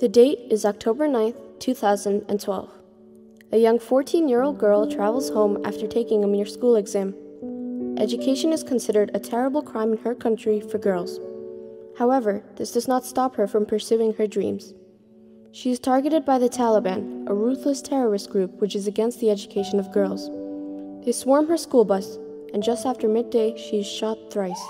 The date is October 9th, 2012. A young 14 year old girl travels home after taking a mere school exam. Education is considered a terrible crime in her country for girls. However, this does not stop her from pursuing her dreams. She is targeted by the Taliban, a ruthless terrorist group which is against the education of girls. They swarm her school bus, and just after midday, she is shot thrice.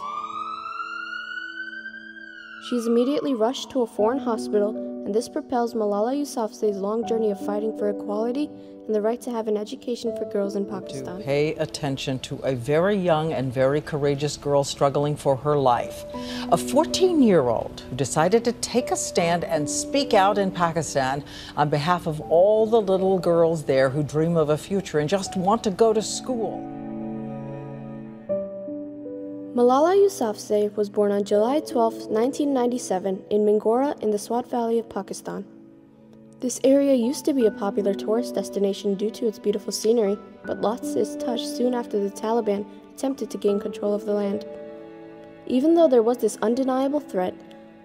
She is immediately rushed to a foreign hospital, and this propels Malala Yousafzai's long journey of fighting for equality and the right to have an education for girls in Pakistan. To pay attention to a very young and very courageous girl struggling for her life. A 14 year old who decided to take a stand and speak out in Pakistan on behalf of all the little girls there who dream of a future and just want to go to school. Malala Yousafzai was born on July 12, 1997, in Mingora in the Swat Valley of Pakistan. This area used to be a popular tourist destination due to its beautiful scenery, but lost its touch soon after the Taliban attempted to gain control of the land. Even though there was this undeniable threat,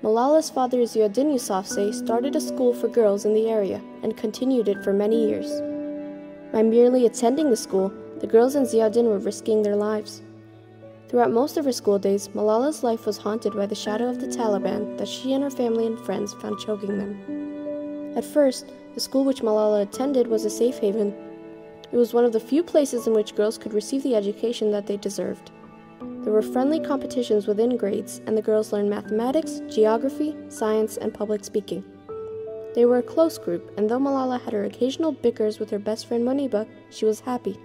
Malala's father Ziauddin Yousafzai started a school for girls in the area and continued it for many years. By merely attending the school, the girls in Ziauddin were risking their lives. Throughout most of her school days, Malala's life was haunted by the shadow of the Taliban that she and her family and friends found choking them. At first, the school which Malala attended was a safe haven. It was one of the few places in which girls could receive the education that they deserved. There were friendly competitions within grades, and the girls learned mathematics, geography, science, and public speaking. They were a close group, and though Malala had her occasional bickers with her best friend Muniba, she was happy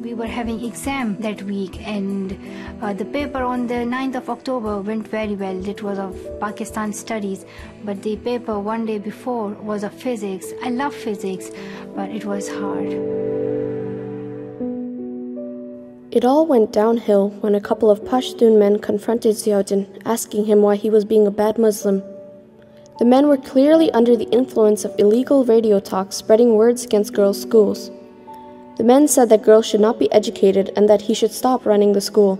we were having exam that week and uh, the paper on the 9th of october went very well it was of pakistan studies but the paper one day before was of physics i love physics but it was hard it all went downhill when a couple of Pashtun men confronted Ziauddin, asking him why he was being a bad Muslim. The men were clearly under the influence of illegal radio talks spreading words against girls' schools. The men said that girls should not be educated and that he should stop running the school.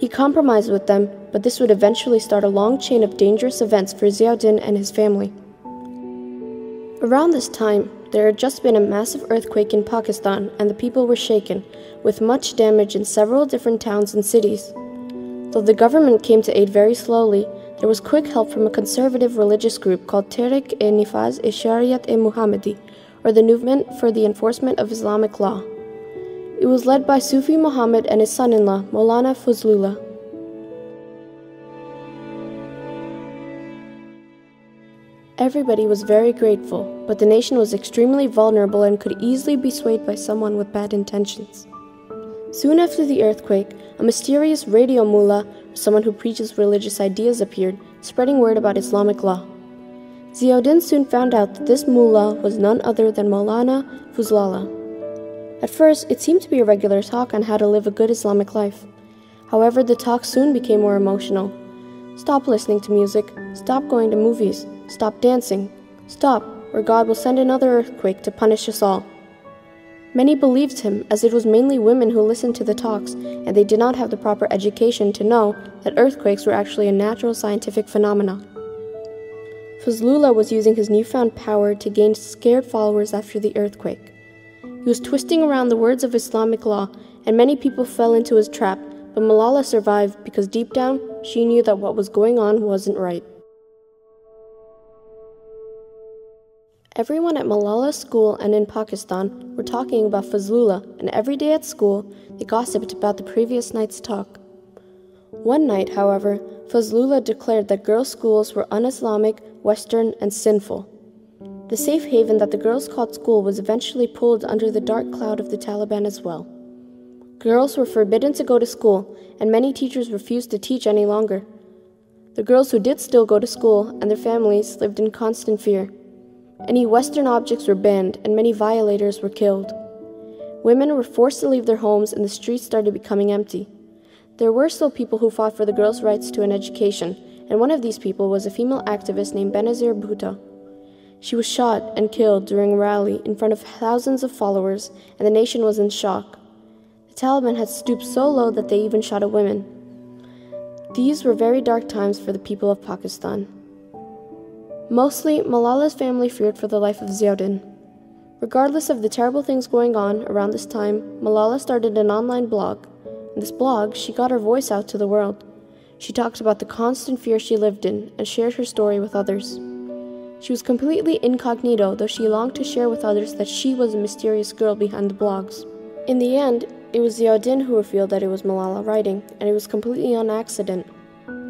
He compromised with them, but this would eventually start a long chain of dangerous events for Ziauddin and his family. Around this time, there had just been a massive earthquake in Pakistan and the people were shaken, with much damage in several different towns and cities. Though the government came to aid very slowly, there was quick help from a conservative religious group called Tehreek-e-Nafaz-e-Shariat-e-Muhammadi, or the Movement for the Enforcement of Islamic Law. It was led by Sufi Muhammad and his son in law, Maulana Fazlullah. Everybody was very grateful, but the nation was extremely vulnerable and could easily be swayed by someone with bad intentions. Soon after the earthquake, a mysterious radio mullah, someone who preaches religious ideas, appeared, spreading word about Islamic law. Ziauddin soon found out that this mullah was none other than Maulana Fazlullah. At first, it seemed to be a regular talk on how to live a good Islamic life. However, the talk soon became more emotional. Stop listening to music, stop going to movies, stop dancing, stop, or God will send another earthquake to punish us all. Many believed him, as it was mainly women who listened to the talks, and they did not have the proper education to know that earthquakes were actually a natural scientific phenomenon. Fazlullah was using his newfound power to gain scared followers after the earthquake. He was twisting around the words of Islamic law, and many people fell into his trap, but Malala survived because deep down, she knew that what was going on wasn't right. Everyone at Malala's school and in Pakistan were talking about Fazlullah, and every day at school, they gossiped about the previous night's talk. One night, however, Fazlullah declared that girls' schools were un Islamic, Western, and sinful. The safe haven that the girls called school was eventually pulled under the dark cloud of the Taliban as well. Girls were forbidden to go to school, and many teachers refused to teach any longer. The girls who did still go to school and their families lived in constant fear. Any Western objects were banned, and many violators were killed. Women were forced to leave their homes, and the streets started becoming empty. There were still people who fought for the girls' rights to an education, and one of these people was a female activist named Benazir Bhutto. She was shot and killed during a rally in front of thousands of followers, and the nation was in shock. The Taliban had stooped so low that they even shot at women. These were very dark times for the people of Pakistan. Mostly, Malala's family feared for the life of Ziauddin. Regardless of the terrible things going on around this time, Malala started an online blog. In this blog, she got her voice out to the world. She talked about the constant fear she lived in and shared her story with others. She was completely incognito, though she longed to share with others that she was a mysterious girl behind the blogs. In the end, it was Ziauddin who revealed that it was Malala writing, and it was completely on accident.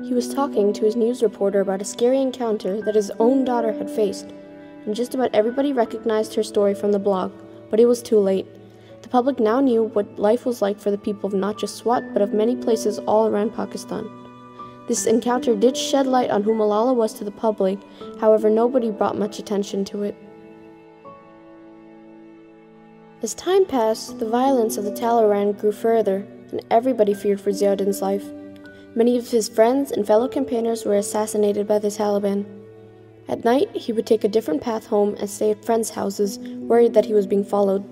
He was talking to his news reporter about a scary encounter that his own daughter had faced, and just about everybody recognized her story from the blog, but it was too late. The public now knew what life was like for the people of not just Swat, but of many places all around Pakistan. This encounter did shed light on who Malala was to the public, however, nobody brought much attention to it. As time passed, the violence of the Taliban grew further, and everybody feared for Ziauddin's life. Many of his friends and fellow campaigners were assassinated by the Taliban. At night, he would take a different path home and stay at friends' houses, worried that he was being followed.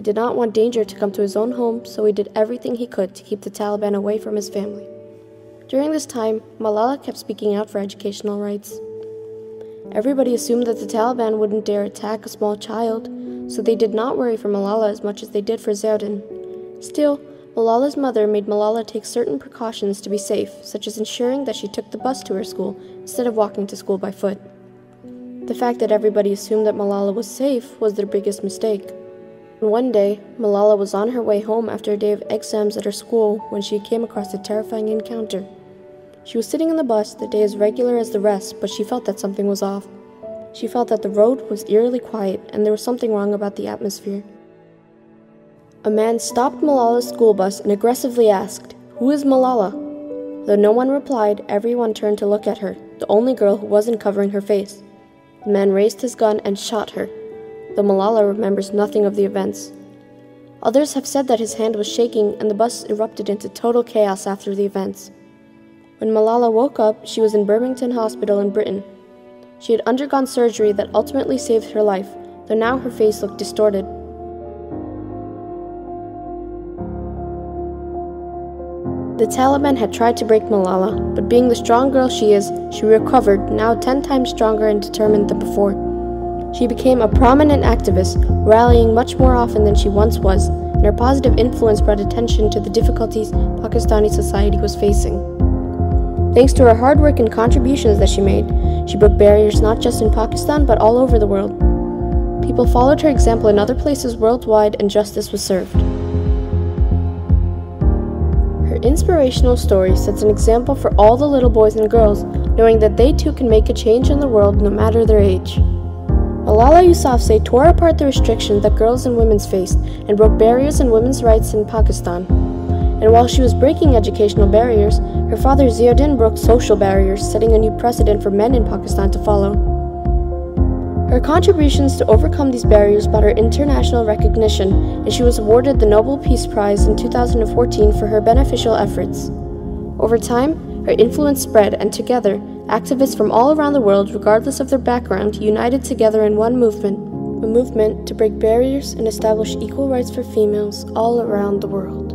He did not want danger to come to his own home, so he did everything he could to keep the Taliban away from his family. During this time, Malala kept speaking out for educational rights. Everybody assumed that the Taliban wouldn't dare attack a small child, so they did not worry for Malala as much as they did for Ziauddin. Still, Malala's mother made Malala take certain precautions to be safe, such as ensuring that she took the bus to her school instead of walking to school by foot. The fact that everybody assumed that Malala was safe was their biggest mistake. One day, Malala was on her way home after a day of exams at her school when she came across a terrifying encounter. She was sitting in the bus the day as regular as the rest, but she felt that something was off. She felt that the road was eerily quiet and there was something wrong about the atmosphere. A man stopped Malala's school bus and aggressively asked, Who is Malala? Though no one replied, everyone turned to look at her, the only girl who wasn't covering her face. The man raised his gun and shot her, though Malala remembers nothing of the events. Others have said that his hand was shaking and the bus erupted into total chaos after the events. When Malala woke up, she was in Birmingham Hospital in Britain. She had undergone surgery that ultimately saved her life, though now her face looked distorted. The Taliban had tried to break Malala, but being the strong girl she is, she recovered, now ten times stronger and determined than before. She became a prominent activist, rallying much more often than she once was, and her positive influence brought attention to the difficulties Pakistani society was facing. Thanks to her hard work and contributions that she made, she broke barriers not just in Pakistan but all over the world. People followed her example in other places worldwide and justice was served. Her inspirational story sets an example for all the little boys and girls, knowing that they too can make a change in the world no matter their age. Malala Yousafzai tore apart the restrictions that girls and women faced and broke barriers in women's rights in Pakistan and while she was breaking educational barriers, her father Ziauddin broke social barriers, setting a new precedent for men in Pakistan to follow. Her contributions to overcome these barriers brought her international recognition, and she was awarded the Nobel Peace Prize in 2014 for her beneficial efforts. Over time, her influence spread, and together, activists from all around the world, regardless of their background, united together in one movement a movement to break barriers and establish equal rights for females all around the world.